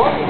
What?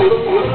pulo, pulo.